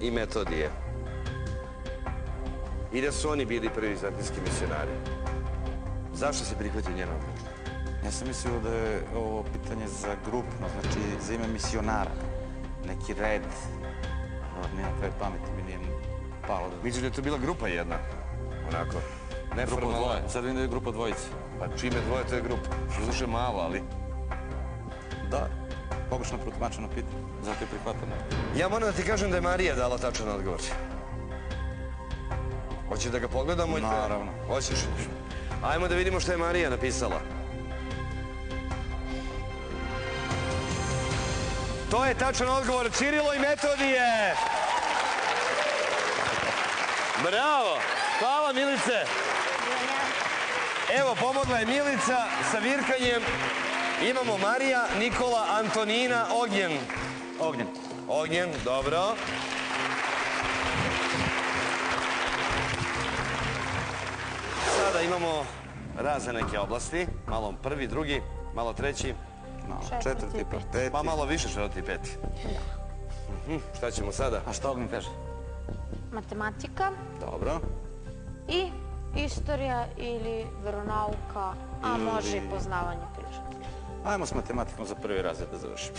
I Metodije. I da su oni bili prvi vizantijski misionari. Zašto se prihvatio njen odgovor? Ja sam mislio da je ovo pitanje za grupno, znači za ime misionara. Neki red. Ne na kraju pameti mi nije palo da... Misliš da je to bila grupa jedna? Onako, Grupa neformalna. dvoje. Sad vidim da je grupa dvojice. Pa čime dvoje, to je grupa. Služe malo, ali... Da, pogrešno protumačeno pitanje. Zato je prihvatano. Ja moram da ti kažem da je Marija dala tačan odgovor. Hoćeš da ga pogledamo? Naravno. Hoćeš? Ajmo da vidimo što je Marija napisala. To je tačan odgovor Cirilo i Metodije. Bravo! Hvala Milice! Evo, pomogla je Milica sa virkanjem. Imamo Marija, Nikola, Antonina, Ognjen. Ognjen. Ognjen, dobro. Sada imamo razne neke oblasti. Malo prvi, drugi, malo treći, Malo Četvrti, pa peti. pa malo više četvrti peti. Mhm, Šta ćemo sada? A šta Ognjen kaže? Matematika Dobro. i istorija ili veronauka, a može i poznavanje prirode. Ajmo s matematikom za prvi razred da završimo.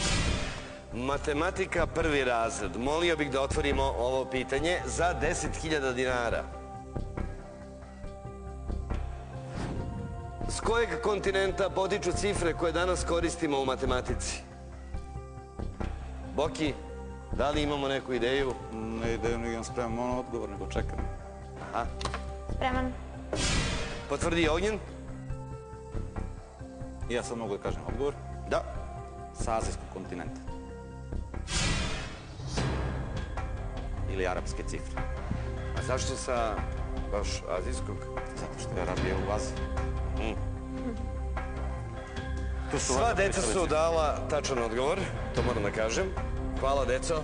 Matematika prvi razred. Molio bih da otvorimo ovo pitanje za 10.000 dinara. S kojeg kontinenta potiču cifre koje danas koristimo u matematici? Boki, da li imamo neku ideju? Ne ideju nego imam spreman ono odgovor, nego čekam. A, Spreman? potvrdi Ognjen? I ja sad mogu da kažem odgovor. Da. Sa azijskog kontinenta. Ili arapske cifre. A zašto sa baš azijskog? Zato što je Arabija u Aziji. Tu su Sva deca su dala tačan odgovor, to moram da kažem. Hvala, deco.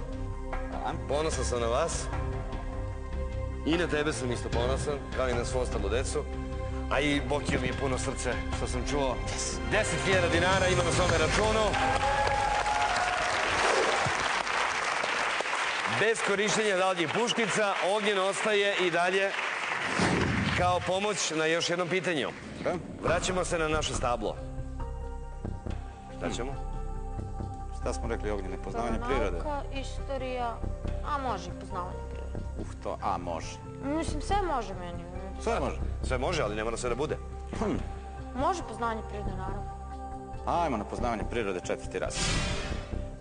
Ponosan sam na vas. I na tebe sam isto ponosan, kao i na svu ostalu decu. A i Bokiju mi je puno srce, što sam čuo. 10.000 dinara ima na svome računu. Bez korištenja daljih puškica, ognjen ostaje i dalje kao pomoć na još jednom pitanju. Dobro. Vraćamo se na naše stablo. Šta ćemo? Šta smo rekli Ognjene? Poznavanje prirode? Veronauka, istorija, a može i poznavanje prirode. Uh, to, a može. Mislim, sve može meni. Sve može. Sve može, ali ne mora sve da bude. Može poznavanje prirode, naravno. Ajmo na poznavanje prirode četvrti razred.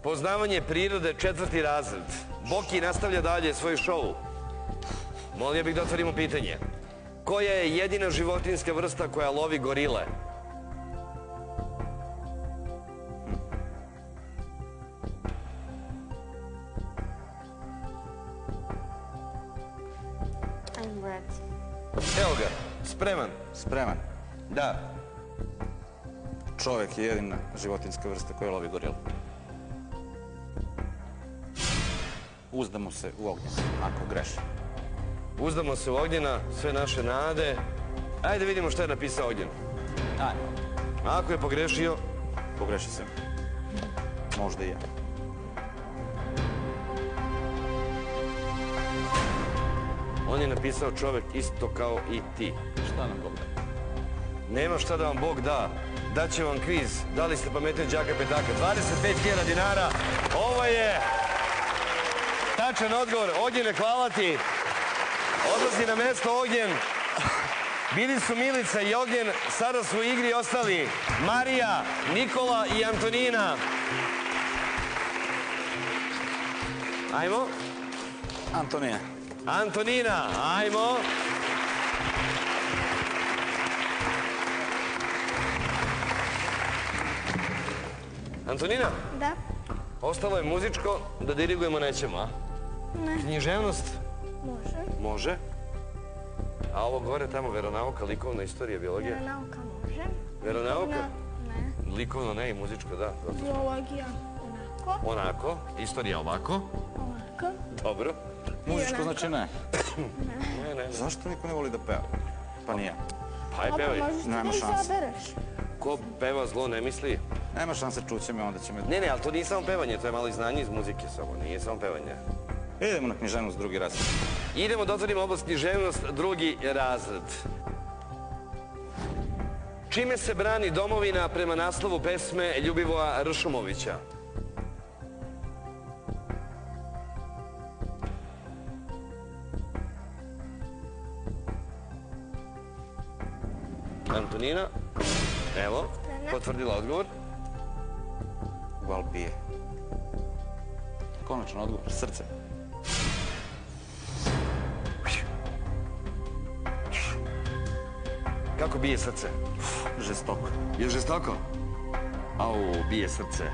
Poznavanje prirode, četvrti razred. Boki nastavlja dalje svoj šou. Molio bih da otvorimo pitanje. Koja je jedina životinska vrsta koja lovi gorile? I'm ready. Evo ga, spreman. Spreman. Da. Čovek je jedina životinska vrsta koja lovi gorilu. Uzdamo se u ognjen, ako greši. Uzdamo se u ognjena, sve naše nade. Ajde vidimo šta je napisao ognjen. Ajmo. Ako je pogrešio, Pogreši sam. Možda i ja. Je napisao čovek isto kao i ti. Šta nam Bog da? Nema šta da vam Bog da. Daće vam kviz. Da li ste pametni od đaka petaka? 25.000 dinara. Ovo je tačan odgovor. Ognjene, hvala ti. Odlazi na mesto Ognjen. Bili su Milica i Ognjen. Sada su u igri ostali Marija, Nikola i Antonina. Ajmo. Antonija. Antonina, ajmo. Antonina, Da? ostalo je muzičko, da dirigujemo nećemo, a? Ne. Književnost Može. može. A ovo gore tamo veronauka, likovna istorija, biologija. Veronauka može. Veronauka? Ne. Likovno ne i muzičko, da. Biologija onako. Onako, istorija ovako. Ovako. Dobro. Muzičko znači ne. Ne, ne, ne. Zašto niko ne voli da peva? Pa nije. Pa Opa, pevaj. Nema da šanse. Ko peva zlo ne misli. Nema šanse čuće me, onda će me... Ne, ne, ali to nije samo pevanje, to je malo i znanje iz muzike samo, nije samo pevanje. Idemo na književnost drugi raz. Idemo da otvorimo oblast književnost, drugi razred. Čime se brani domovina prema naslovu pesme Ljubivoja Ršumovića? Antonina, evo, potvrdila odgovor. Valpije. Konačno odgovor, srce. Kako bije srce? Žestoko. Je žestoko? Au, bije srce.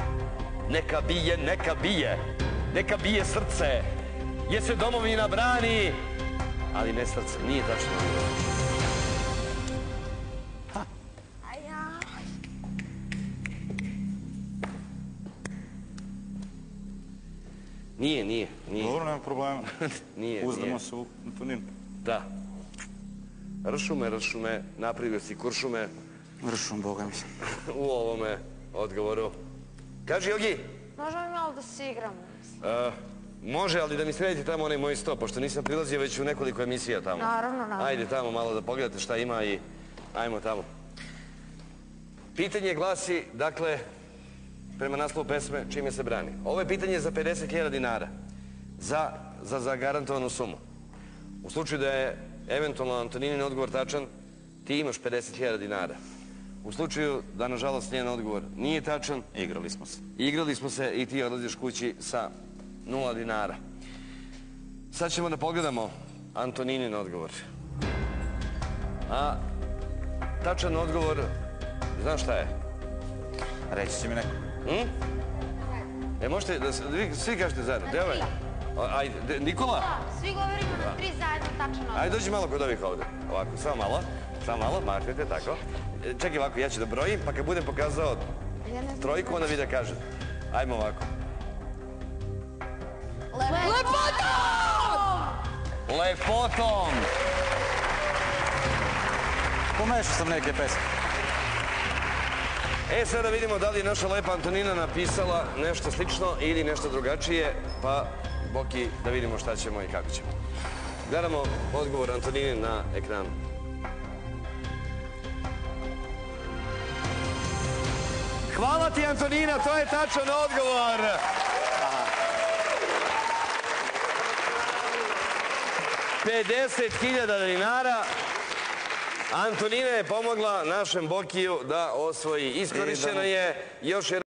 Neka bije, neka bije. Neka bije srce. Je se domovina brani. Ali ne srce, nije tačno. Nije, nije, nije. Dobro, nema problema. Nije, Uzdamo nije. se u Antoninu. Da. Ršume, ršume, napravio si kuršume Vršom Boga mi. u ovome odgovoru. Kaži, Jogi, Možemo mi malo da se igramo. e, može, ali da mi sredite tamo onaj moj sto, pošto nisam prilazio već u nekoliko emisija tamo. Naravno, naravno. Ajde tamo malo da pogledate šta ima i ajmo tamo. Pitanje glasi, dakle, prema naslovu pesme, čime se brani. Ovo je pitanje za 50.000 dinara. Za, za zagarantovanu sumu. U slučaju da je eventualno Antoninin odgovor tačan, ti imaš 50.000 dinara. U slučaju da, nažalost, njen odgovor nije tačan, Igrali smo se. Igrali smo se i ti odlaziš kući sa nula dinara. Sad ćemo da pogledamo Antoninin odgovor. A tačan odgovor, znaš šta je? Reći će mi neko. Hm? E, možete da, da vi svi kažete zajedno. Deva je. A- Ajde, de- Nikola? Da, svi govorimo na tri zajedno tačno. Ajde, dođi malo kod ovih ovde. Ovako, samo malo. Samo malo, mahnete, tako. E, Čekaj ovako, ja ću da brojim, pa kad budem pokazao trojku, onda vi da kažete. Ajmo ovako. Lepotom! Pomešao sam neke pesme. E, sada vidimo da li je naša lepa Antonina napisala nešto slično ili nešto drugačije, pa Boki da vidimo šta ćemo i kako ćemo. Gledamo odgovor Antonine na ekranu. Hvala ti Antonina, to je tačan odgovor. Pedeset hiljada dinara. Antonina je pomogla našem Bokiju da osvoji. Iskorišćena je još jedna